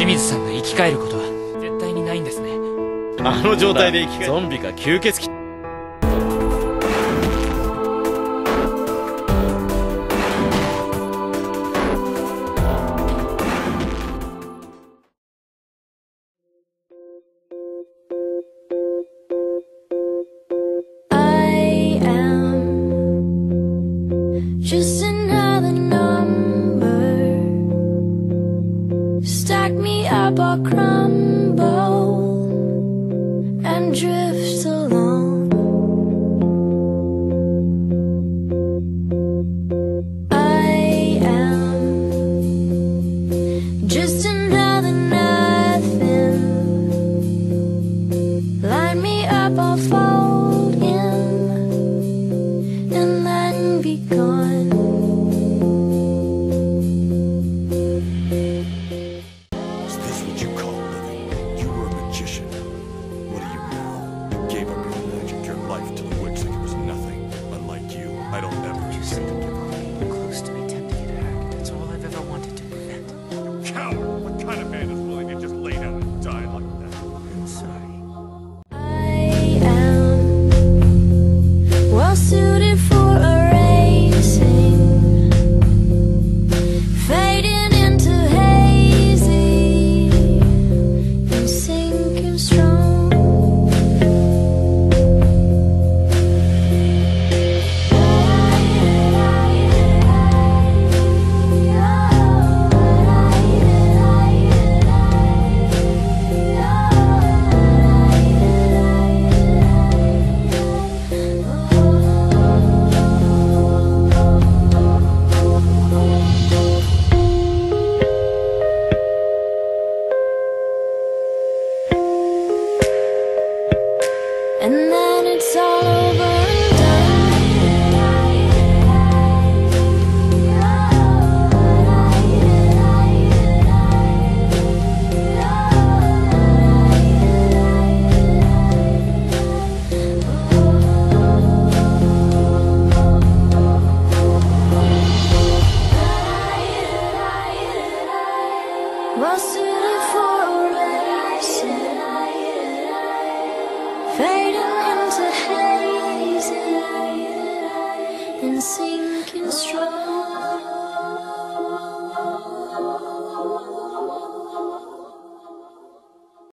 清水さんが生き返ることは絶対にないんですね。あの状態で生きゾンビか吸血鬼 crumble and drift I don't ever Just to give up close to me Then it's all over